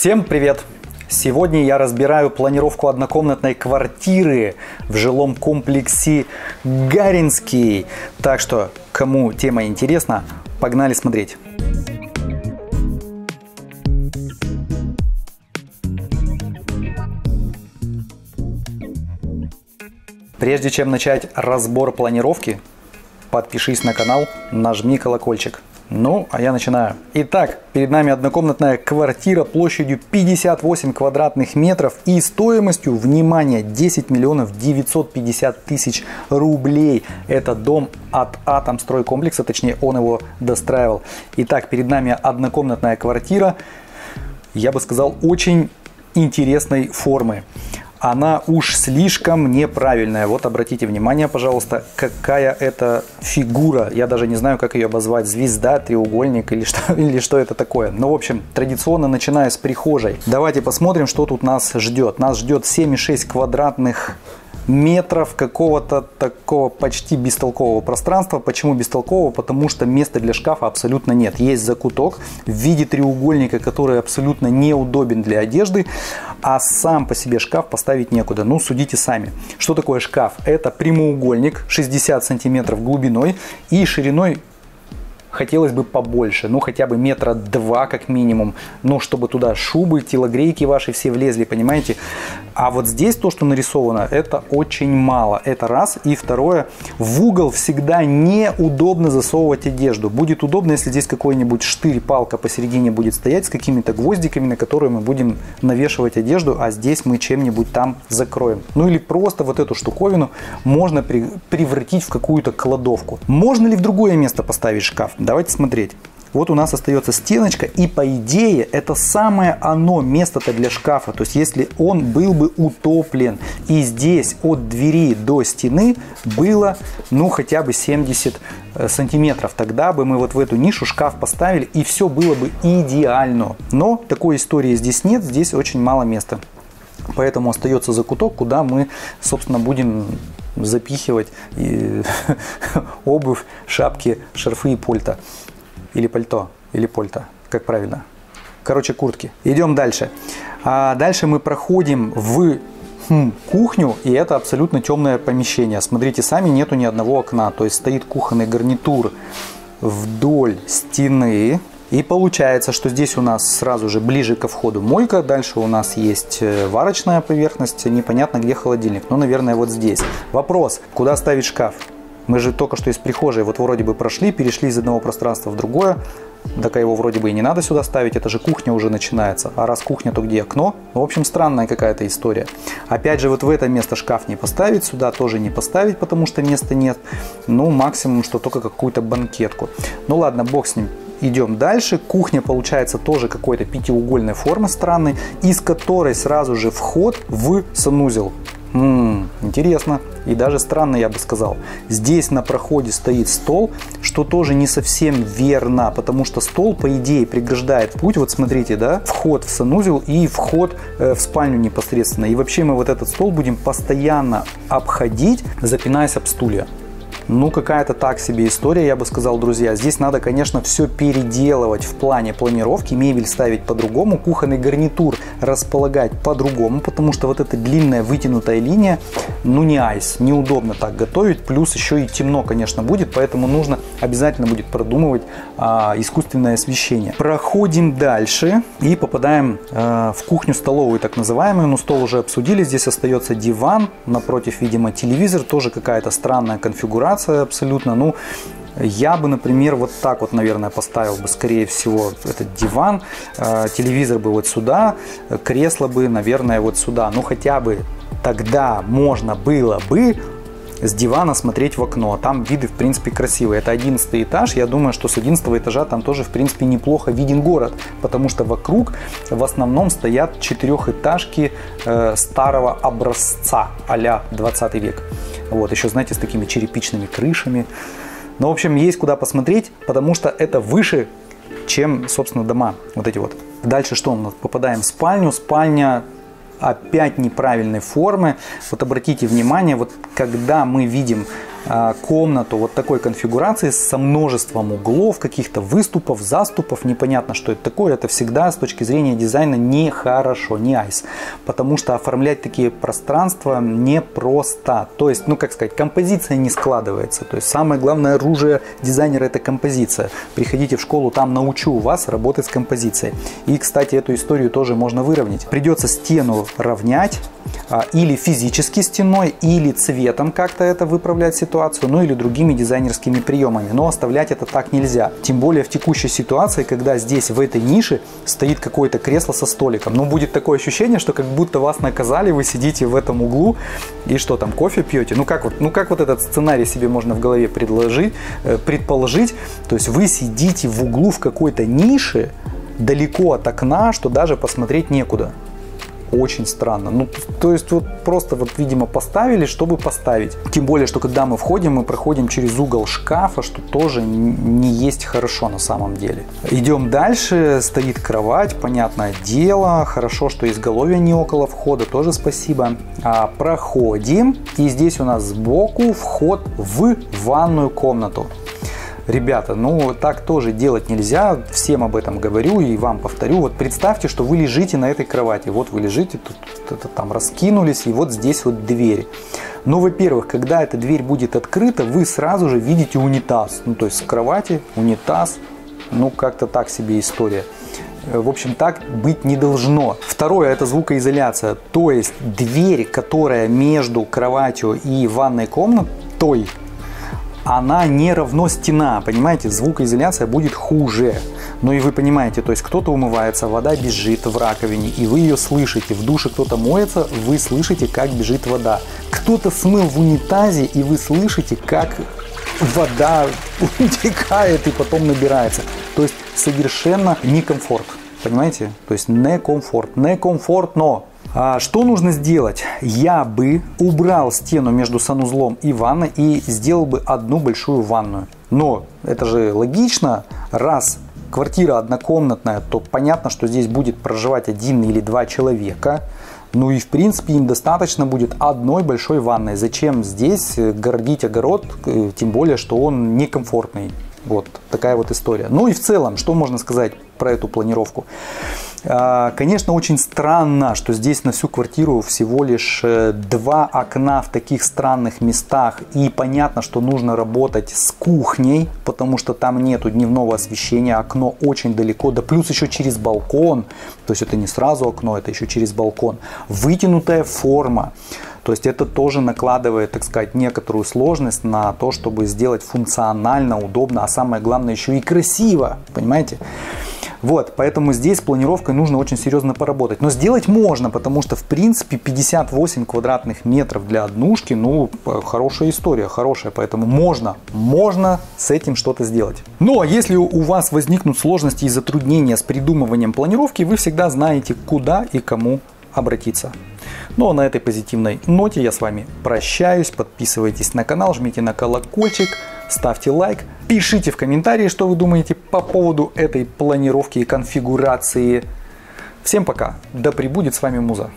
Всем привет! Сегодня я разбираю планировку однокомнатной квартиры в жилом комплексе Гаринский. Так что, кому тема интересна, погнали смотреть. Прежде чем начать разбор планировки, подпишись на канал, нажми колокольчик. Ну, а я начинаю. Итак, перед нами однокомнатная квартира площадью 58 квадратных метров и стоимостью, внимание, 10 миллионов 950 тысяч рублей. Это дом от Атомстройкомплекса, точнее он его достраивал. Итак, перед нами однокомнатная квартира, я бы сказал, очень интересной формы она уж слишком неправильная. Вот обратите внимание, пожалуйста, какая это фигура. Я даже не знаю, как ее обозвать. Звезда, треугольник или что, или что это такое. Ну, в общем, традиционно начиная с прихожей. Давайте посмотрим, что тут нас ждет. Нас ждет 7,6 квадратных метров какого-то такого почти бестолкового пространства. Почему бестолкового? Потому что места для шкафа абсолютно нет. Есть закуток в виде треугольника, который абсолютно неудобен для одежды, а сам по себе шкаф поставить некуда. Ну, судите сами. Что такое шкаф? Это прямоугольник 60 сантиметров глубиной и шириной хотелось бы побольше, ну хотя бы метра два как минимум, ну чтобы туда шубы, телогрейки ваши все влезли, понимаете? А вот здесь то, что нарисовано, это очень мало, это раз. И второе, в угол всегда неудобно засовывать одежду. Будет удобно, если здесь какой-нибудь штырь, палка посередине будет стоять с какими-то гвоздиками, на которые мы будем навешивать одежду, а здесь мы чем-нибудь там закроем. Ну или просто вот эту штуковину можно превратить в какую-то кладовку. Можно ли в другое место поставить шкаф? Давайте смотреть. Вот у нас остается стеночка, и по идее это самое оно место-то для шкафа. То есть если он был бы утоплен, и здесь от двери до стены было ну хотя бы 70 э, сантиметров, тогда бы мы вот в эту нишу шкаф поставили, и все было бы идеально. Но такой истории здесь нет, здесь очень мало места. Поэтому остается закуток, куда мы, собственно, будем запихивать обувь, шапки, шарфы и польта. Или пальто, или польта, как правильно. Короче, куртки. Идем дальше. А дальше мы проходим в хм, кухню, и это абсолютно темное помещение. Смотрите, сами нету ни одного окна. То есть стоит кухонный гарнитур вдоль стены. И получается, что здесь у нас сразу же ближе ко входу мойка, дальше у нас есть э, варочная поверхность, непонятно где холодильник, ну, наверное, вот здесь. Вопрос, куда ставить шкаф? Мы же только что из прихожей вот вроде бы прошли, перешли из одного пространства в другое. Так его вроде бы и не надо сюда ставить, это же кухня уже начинается. А раз кухня, то где окно? Ну, в общем, странная какая-то история. Опять же, вот в это место шкаф не поставить, сюда тоже не поставить, потому что места нет. Ну, максимум, что только какую-то банкетку. Ну ладно, бог с ним. Идем дальше. Кухня получается тоже какой-то пятиугольной формы странной, из которой сразу же вход в санузел. М-м, интересно и даже странно, я бы сказал. Здесь на проходе стоит стол, что тоже не совсем верно, потому что стол, по идее, преграждает путь. Вот смотрите, да, вход в санузел и вход э, в спальню непосредственно. И вообще мы вот этот стол будем постоянно обходить, запинаясь об стулья. Ну, какая-то так себе история, я бы сказал, друзья. Здесь надо, конечно, все переделывать в плане планировки, мебель ставить по-другому, кухонный гарнитур располагать по-другому, потому что вот эта длинная вытянутая линия, ну, не айс, неудобно так готовить, плюс еще и темно, конечно, будет, поэтому нужно обязательно будет продумывать а, искусственное освещение. Проходим дальше и попадаем а, в кухню-столовую, так называемую, ну, стол уже обсудили, здесь остается диван, напротив, видимо, телевизор, тоже какая-то странная конфигурация, комбинация абсолютно. Ну, я бы, например, вот так вот, наверное, поставил бы, скорее всего, этот диван, э, телевизор бы вот сюда, кресло бы, наверное, вот сюда. Ну, хотя бы тогда можно было бы с дивана смотреть в окно. Там виды, в принципе, красивые. Это 11 этаж. Я думаю, что с 11 этажа там тоже, в принципе, неплохо виден город. Потому что вокруг в основном стоят четырехэтажки э, старого образца а 20 век. Вот, еще, знаете, с такими черепичными крышами. Но, ну, в общем, есть куда посмотреть, потому что это выше, чем, собственно, дома. Вот эти вот. Дальше что? Мы попадаем в спальню. Спальня опять неправильной формы. Вот обратите внимание, вот когда мы видим комнату вот такой конфигурации со множеством углов, каких-то выступов, заступов, непонятно, что это такое, это всегда с точки зрения дизайна нехорошо, не айс. Потому что оформлять такие пространства непросто. То есть, ну как сказать, композиция не складывается. То есть самое главное оружие дизайнера это композиция. Приходите в школу, там научу вас работать с композицией. И, кстати, эту историю тоже можно выровнять. Придется стену равнять, а, или физически стеной, или цветом как-то это выправлять ситуацию, ну или другими дизайнерскими приемами. Но оставлять это так нельзя. Тем более в текущей ситуации, когда здесь в этой нише стоит какое-то кресло со столиком. Ну будет такое ощущение, что как будто вас наказали, вы сидите в этом углу и что там, кофе пьете? Ну как вот, ну как вот этот сценарий себе можно в голове предложить, э, предположить? То есть вы сидите в углу в какой-то нише, далеко от окна, что даже посмотреть некуда очень странно. Ну, то есть вот просто вот, видимо, поставили, чтобы поставить. Тем более, что когда мы входим, мы проходим через угол шкафа, что тоже не есть хорошо на самом деле. Идем дальше, стоит кровать, понятное дело. Хорошо, что изголовье не около входа, тоже спасибо. А, проходим, и здесь у нас сбоку вход в ванную комнату. Ребята, ну так тоже делать нельзя, всем об этом говорю и вам повторю. Вот представьте, что вы лежите на этой кровати, вот вы лежите, тут, это, там раскинулись, и вот здесь вот дверь. Ну, во-первых, когда эта дверь будет открыта, вы сразу же видите унитаз. Ну, то есть с кровати, унитаз, ну, как-то так себе история. В общем, так быть не должно. Второе – это звукоизоляция. То есть дверь, которая между кроватью и ванной комнатой, она не равно стена, понимаете, звукоизоляция будет хуже. Ну и вы понимаете, то есть кто-то умывается, вода бежит в раковине, и вы ее слышите. В душе кто-то моется, вы слышите, как бежит вода. Кто-то смыл в унитазе, и вы слышите, как вода утекает и потом набирается. То есть совершенно некомфорт. Понимаете? То есть некомфорт. Некомфортно. А что нужно сделать? Я бы убрал стену между санузлом и ванной и сделал бы одну большую ванную. Но это же логично, раз квартира однокомнатная, то понятно, что здесь будет проживать один или два человека. Ну и в принципе им достаточно будет одной большой ванной. Зачем здесь гордить огород, э, тем более, что он некомфортный. Вот такая вот история. Ну и в целом, что можно сказать про эту планировку? А, конечно, очень странно, что здесь на всю квартиру всего лишь э, два окна в таких странных местах. И понятно, что нужно работать с кухней, потому что там нету дневного освещения. Окно очень далеко, да плюс еще через балкон. То есть это не сразу окно, это еще через балкон. Вытянутая форма. То есть это тоже накладывает, так сказать, некоторую сложность на то, чтобы сделать функционально, удобно, а самое главное еще и красиво. Понимаете? Вот, поэтому здесь с планировкой нужно очень серьезно поработать. Но сделать можно, потому что, в принципе, 58 квадратных метров для однушки, ну, хорошая история, хорошая. Поэтому можно, можно с этим что-то сделать. Ну, а если у вас возникнут сложности и затруднения с придумыванием планировки, вы всегда знаете, куда и кому обратиться. Ну а на этой позитивной ноте я с вами прощаюсь. Подписывайтесь на канал, жмите на колокольчик, ставьте лайк, пишите в комментарии, что вы думаете по поводу этой планировки и конфигурации. Всем пока, да пребудет с вами Муза.